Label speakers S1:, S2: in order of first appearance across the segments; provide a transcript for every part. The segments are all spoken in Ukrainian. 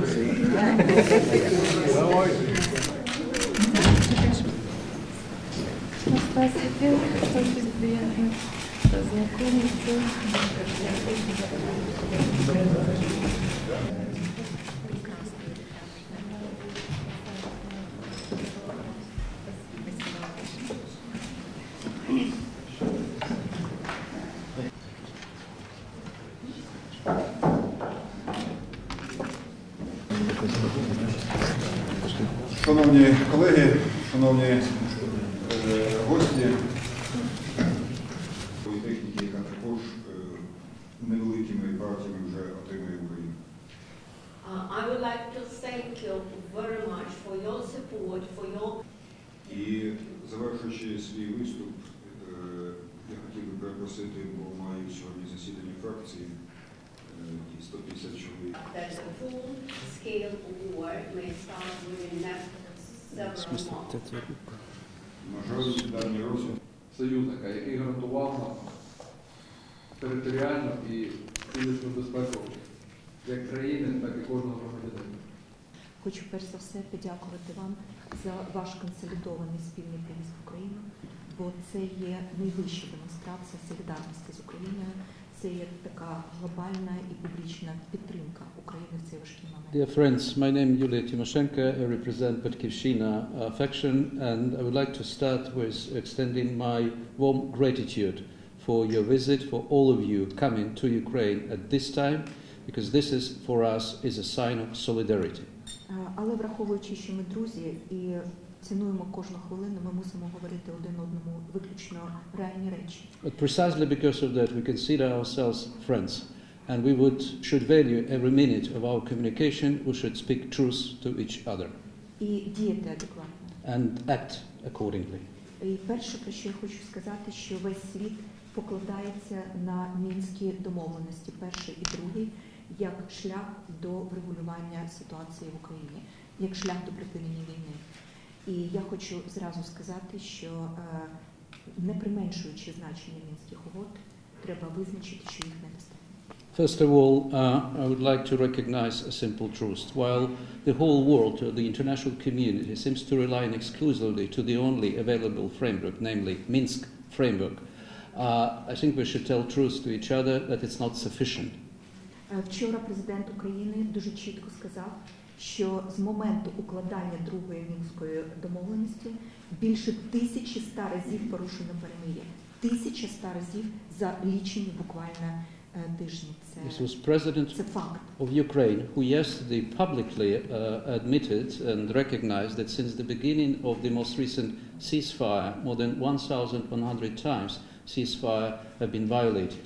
S1: Здравствуйте,
S2: Шановні колеги, шановні е, гості, політехніки, яка також е, невеликими партіями вже отримує Україну.
S3: Uh, I would like to thank you very much for your support, for your
S2: І завершуючи свій виступ, е, я хотів би перепросити, бо маю сьогодні засідання фракції 150 чоловік.
S3: that the full-scale war may start within next several months.
S2: На жаль, дані розвиток
S4: союзника, який гарантував нам територіальну і фізичну безпеку як країни, так і кожного громадянина.
S5: Хочу перш за все подякувати вам за ваш консолідований спільний приїзд в Україну, бо це є найвища демонстрація солідарності з Україною. Це є така глобальна і публічна підтримка України в цей важкий момент.
S6: Dear friends, my name is Yulia Tymoshenko. I represent Batkivshina uh, faction, and I would like to start with extending my warm gratitude for your visit, for all of you coming to Ukraine at this time, because this is for us is a sign of solidarity.
S5: Е, Але враховуючи, що ми друзі і цінуємо кожну хвилину, ми мусимо говорити один одному виключно реальні речі.
S6: But precisely because of that, we consider ourselves friends, and we would should value every minute of our communication. We should speak truth to each other
S5: І діяти адекватно.
S6: and act accordingly.
S5: І перше, про що я хочу сказати, що весь світ покладається на мінські домовленості, перший і другий, як шлях до врегулювання ситуації в Україні, як шлях до припинення війни. І я хочу зразу сказати, що е, не применшуючи значення мінських угод, треба визначити, що їх недостатньо.
S6: First of all, uh, I would like to recognize a simple truth. While the whole world, uh, the international community, seems to rely exclusively to the only available framework, namely Minsk framework, uh, I think we should tell truth to each other that it's not sufficient.
S5: Е, Вчора президент України дуже чітко сказав, що з моменту укладання другої мінської домовленості більше тисячі ста разів порушено перемир'я. Тисяча ста разів за лічені буквально е, тижні.
S6: This
S5: Це,
S6: was President
S5: це факт.
S6: of Ukraine who yesterday publicly uh, admitted and recognized that since the beginning of the most recent ceasefire, more than 1,100 times ceasefire have been violated.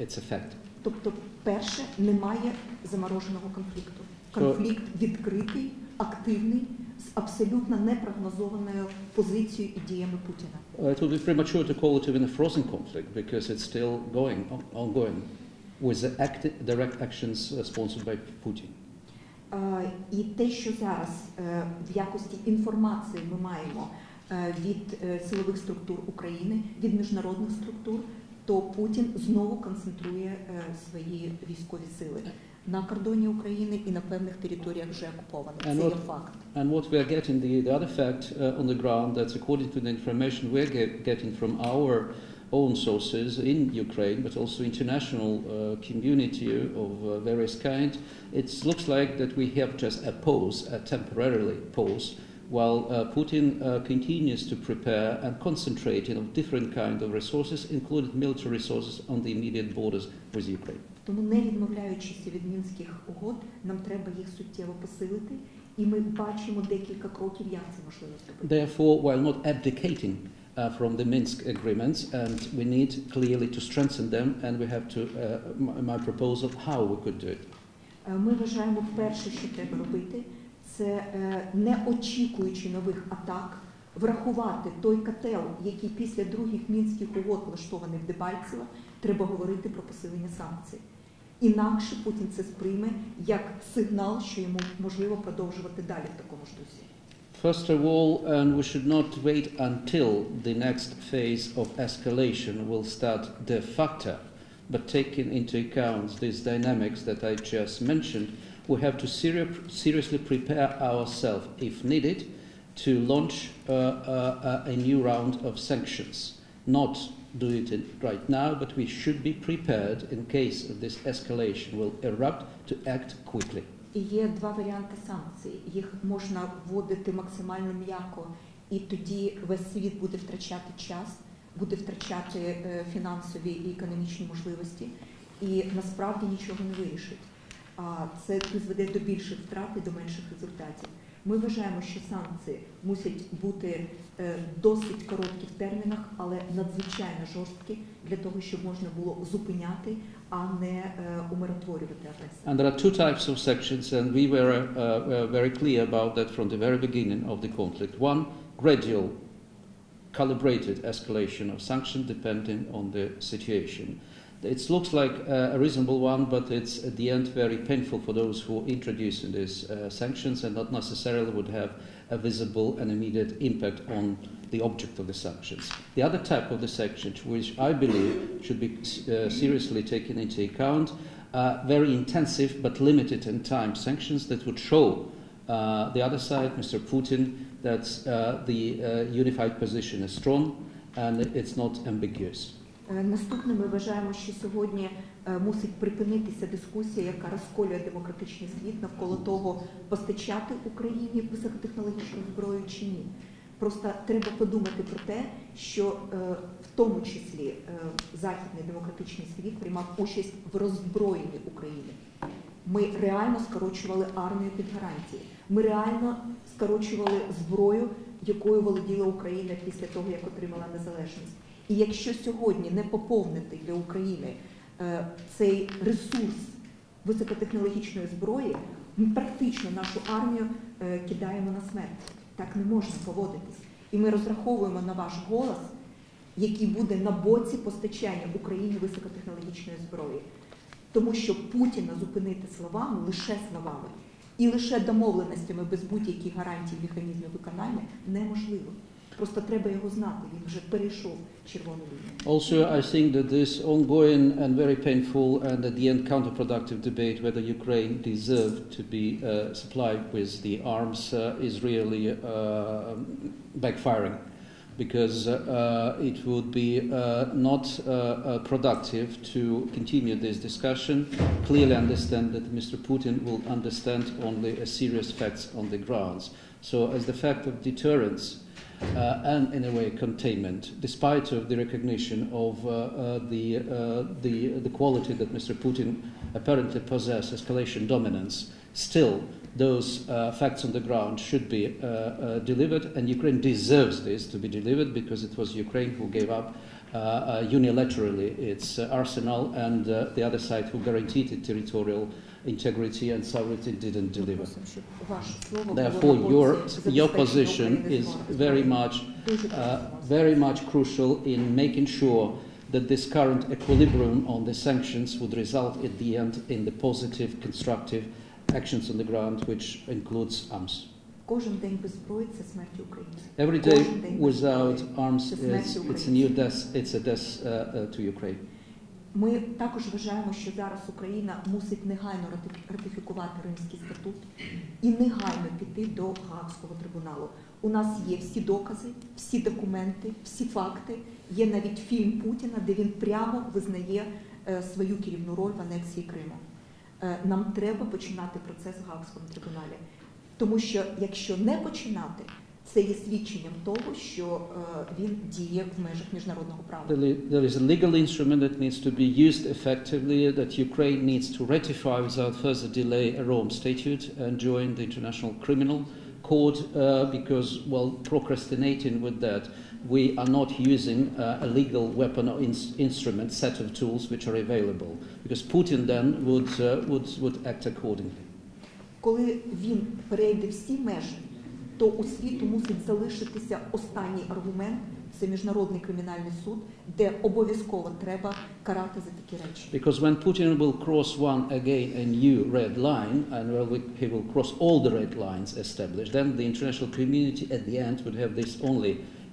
S6: It's a fact.
S5: Тобто, перше, немає замороженого конфлікту. Конфлікт відкритий, активний, з абсолютно непрогнозованою позицією і діями Путіна.
S6: Uh, it would be premature to call it even a frozen conflict because it's still going, ongoing, with the acti- direct actions uh, sponsored by Putin.
S5: Е, І те, що зараз е, в якості інформації ми маємо е, від е, силових структур України, від міжнародних структур, то Путін знову концентрує е, свої військові сили на кордоні України і на певних територіях вже окупованих. Це
S6: And
S5: є
S6: what-
S5: факт.
S6: And what we are getting, the, the other fact uh, on the ground, that's according to the information we're get, getting from our own sources in Ukraine, but also international uh, community of uh, various kind, it looks like that we have just a pause, a temporarily pause, while uh, Putin uh, continues to prepare and concentrating on different kind of resources, including military resources on the immediate borders with Ukraine.
S5: Тому не відмовляючись від мінських угод, нам треба їх суттєво посилити, і ми бачимо декілька кроків, як це можливо зробити.
S6: Therefore, while not abdicating uh, from the Minsk agreements, and we need clearly to strengthen them, and we have to, uh, my, my proposal, how we could do it.
S5: Е, Ми вважаємо, перше, що треба робити, це е, не очікуючи нових атак, врахувати той котел, який після других мінських угод влаштований в Дебальцево, треба говорити про посилення санкцій. Інакше Путін це сприйме як сигнал, що йому можливо продовжувати далі в такому ж дусі.
S6: First of all, and we should not wait until the next phase of escalation will start de facto, but taking into account these dynamics that I just mentioned, we have to seri- seriously prepare ourselves, if needed, to launch uh, uh, a new round of sanctions. Not do it right now, but we should be prepared in case this escalation will erupt to act quickly.
S5: І є два варіанти санкцій. Їх можна вводити максимально м'яко, і тоді весь світ буде втрачати час, буде втрачати е, фінансові і економічні можливості, і насправді нічого не вирішить. А це призведе до більших втрат і до менших результатів. Ми вважаємо, що санкції мусять бути е, досить короткі в термінах, але надзвичайно жорсткі для того, щоб можна було зупиняти, а не е, умиротворювати агресію.
S6: And there are two types of sanctions, and we were uh, uh, very clear about that from the very beginning of the conflict. One, gradual, calibrated escalation of sanctions depending on the situation. It looks like a reasonable one, but it's at the end very painful for those who introduce these uh, sanctions and not necessarily would have a visible and immediate impact on the object of the sanctions. The other type of the sanctions, which I believe should be uh, seriously taken into account, uh, very intensive but limited in time sanctions that would show uh, the other side, Mr. Putin, that uh, the uh, unified position is strong and it's not ambiguous.
S5: Е, Наступне ми вважаємо, що сьогодні е, мусить припинитися дискусія, яка розколює демократичний світ навколо того, постачати Україні високотехнологічну зброю чи ні. Просто треба подумати про те, що е, в тому числі західний демократичний світ приймав участь в роззброєнні України. Ми реально скорочували армію під гарантії. Ми реально скорочували зброю, якою володіла Україна після того, як отримала незалежність. І якщо сьогодні не поповнити для України е, цей ресурс високотехнологічної зброї, ми практично нашу армію е, кидаємо на смерть. Так не можна поводитись. І ми розраховуємо на ваш голос, який буде на боці постачання Україні високотехнологічної зброї. Тому що Путіна зупинити словами лише словами і лише домовленостями без будь-яких гарантій механізмів виконання неможливо. Просто треба його знати. Він вже перейшов червону лінію.
S6: Also, I think that this ongoing and very painful and at the end counterproductive debate whether Ukraine deserved to be uh, supplied with the arms uh, is really uh, backfiring because uh, uh, it would be uh, not uh, uh, productive to continue this discussion. Clearly understand that Mr. Putin will understand only a serious facts on the grounds. So as the fact of deterrence uh, and in a way containment, despite of the recognition of uh, uh, the, uh, the, the quality that Mr. Putin apparently possesses, escalation dominance, still those uh, facts on the ground should be uh, uh, delivered, and Ukraine deserves this to be delivered because it was Ukraine who gave up uh, uh, unilaterally its uh, arsenal, and uh, the other side who guaranteed it territorial integrity and sovereignty didn't deliver. Therefore, your, your position is very much, uh, very much crucial in making sure that this current equilibrium on the sanctions would result at the end in the positive, constructive actions on the ground, which includes arms. Every day without arms is it's a new death, it's a death uh, uh, to Ukraine.
S5: Ми також вважаємо, що зараз Україна мусить негайно ратифікувати Римський статут і негайно піти до Гаагського трибуналу. У нас є всі докази, всі документи, всі факти. Є навіть фільм Путіна, де він прямо визнає е, свою керівну роль в анексії Криму. Е, Нам треба починати процес в Гаагському трибуналі, тому що якщо не починати, це є свідченням того, що е, він діє в межах міжнародного права.
S6: There i- there is a legal instrument that needs to be used effectively, that Ukraine needs to ratify without further delay a Rome Statute and join the International Criminal Court, uh, because, well, procrastinating with that, we are not using uh, a legal weapon or ins- instrument, set of tools which are available, because Putin then would, uh, would, would act accordingly.
S5: Коли він перейде всі межі, то у світу мусить залишитися останній аргумент це міжнародний кримінальний суд, де обов'язково треба карати за такі речі.
S6: Because when Putin will cross one again a new red line, and well, he will cross all the red lines established, then the international community at the end would have this only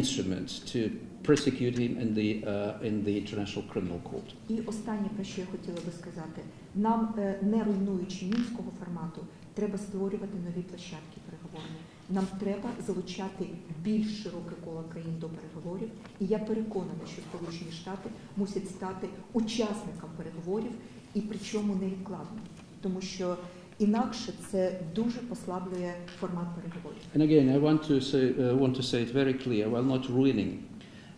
S6: instrument to prosecute him in the, uh, in the International Criminal Court.
S5: І останнє, про що я хотіла би сказати, нам, е, не руйнуючи мінського формату, треба створювати нові площадки. Нам треба залучати більш широке коло країн до переговорів. І я переконана, що Сполучені Штати мусять стати учасником переговорів і причому невідкладно, тому що інакше це дуже послаблює формат переговорів.
S6: And again, I want to say, uh, want to say it very clear, while not ruining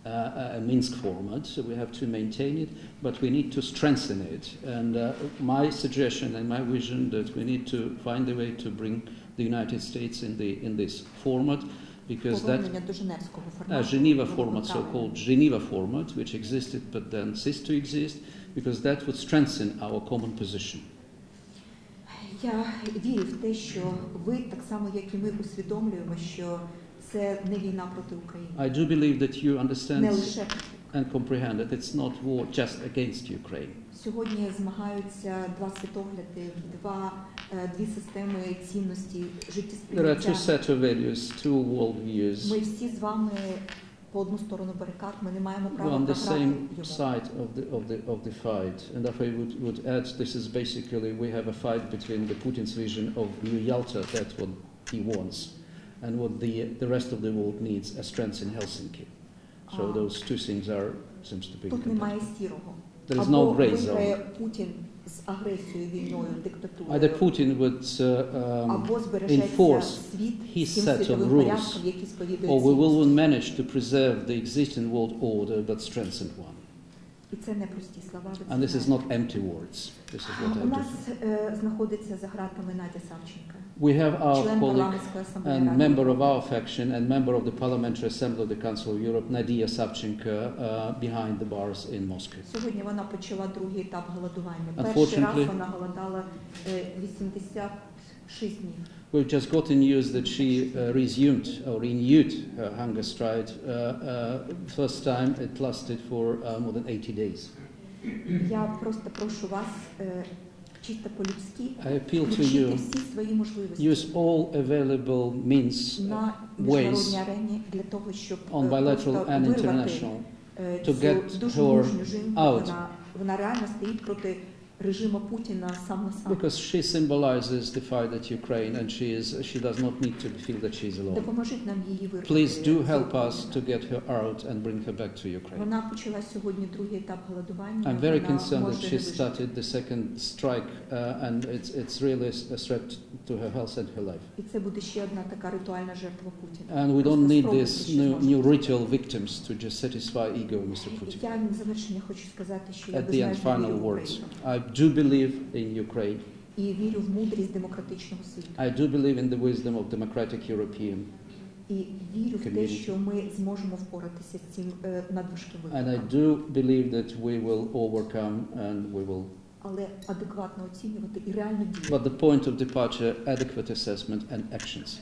S6: uh, a Minsk format, so we have to maintain it, but we need to strengthen it. And uh, my suggestion and my vision that we need to find a way to bring the United States in, the, in this format, because that
S5: Повернення до Женевського
S6: uh,
S5: формату.
S6: Geneva
S5: було б
S6: format,
S5: правильно.
S6: so-called Geneva format, which existed but then ceased to exist, because that would strengthen our common position.
S5: Я вірю в те, що ви так само, як і ми, усвідомлюємо, що це не війна проти України,
S6: I do believe that you
S5: не
S6: understand
S5: лише
S6: and comprehend that it's not war just against Ukraine.
S5: сьогодні змагаються два світогляди, два е, дві системи цінності
S6: There are two
S5: життєсприйняття.
S6: set of values, two worldviews.
S5: Ми всі з вами по одну сторону барикад. Ми не маємо
S6: We're
S5: права
S6: on the
S5: програти
S6: same
S5: йому.
S6: side of the, of the, of the fight. And if I would, would add, this is basically, we have a fight between the Putin's vision of New Yalta, that's what he wants, and what the, the rest of the world needs, a strength in Helsinki. So
S5: Ah.
S6: those two things are, seems to be
S5: Тут немає
S6: compatible.
S5: сірого.
S6: There is
S5: Або
S6: no gray
S5: виграє
S6: zone.
S5: Путін з агресією, війною, диктатурою.
S6: Either Putin would uh, um,
S5: або збережеться
S6: enforce
S5: світ
S6: his
S5: з тим
S6: set of
S5: світовим
S6: rules,
S5: порядком, який сповідує
S6: or we will
S5: цінності.
S6: manage to preserve the existing world order but strengthen one.
S5: І це не прості слова. ви це
S6: And this is
S5: знаєте.
S6: not empty words. This is what I
S5: У
S6: do.
S5: нас е, знаходиться за ґратами Надя Савченка,
S6: We have our
S5: член
S6: colleague
S5: парламентської асамблеї
S6: and
S5: Ради
S6: member of
S5: Європи.
S6: our faction and member of the Parliamentary Assembly of the Council of Europe, Nadia Savchenko, uh, behind the bars in Moscow.
S5: Сьогодні вона почала другий етап голодування. Перший раз
S6: Unfortunately-
S5: вона голодала е, 86 днів.
S6: We've just gotten news that she uh, resumed or renewed her hunger strike. Uh, uh, first time it lasted for uh, more than 80 days.
S5: Я просто прошу вас е, чисто по-людськи
S6: I appeal to
S5: включити
S6: you,
S5: всі свої можливості
S6: use all available means
S5: на
S6: ways
S5: міжнародній арені для того, щоб
S6: on
S5: е,
S6: bilateral
S5: просто
S6: and
S5: вирвати
S6: international
S5: е,
S6: to
S5: цю
S6: get
S5: дуже
S6: her
S5: мужню жінку.
S6: out.
S5: Вона, вона реально стоїть проти режиму Путіна сам на сам.
S6: because she symbolizes the fight that Ukraine and she is she does not need to feel that she is alone.
S5: Допоможіть нам її вирвати.
S6: Please do
S5: з
S6: help us
S5: окупу.
S6: to get her out and bring her back to Ukraine.
S5: Вона почала сьогодні другий етап голодування.
S6: I'm very
S5: Вона
S6: concerned that
S5: може
S6: she
S5: не вижити.
S6: started the second strike uh, and it's, it's really a threat to her health and her life.
S5: І це буде ще одна така ритуальна жертва Путіна.
S6: And we
S5: Просто
S6: don't need
S5: спробуйте,
S6: these
S5: що
S6: new,
S5: зможете.
S6: new ritual victims to just satisfy ego of Mr. Putin.
S5: Я на завершення хочу сказати, що я
S6: At the end,
S5: безмежно
S6: final
S5: вірю в
S6: words.
S5: Україну.
S6: I do believe in Ukraine.
S5: І вірю в мудрість демократичного світу.
S6: I do believe in the wisdom of democratic European.
S5: І вірю в те,
S6: Community.
S5: що ми зможемо впоратися з цим е, надважким
S6: And I
S5: викликом.
S6: do believe that we will overcome and we will.
S5: Але адекватно оцінювати і реально діяти.
S6: But the point of departure, adequate assessment and actions.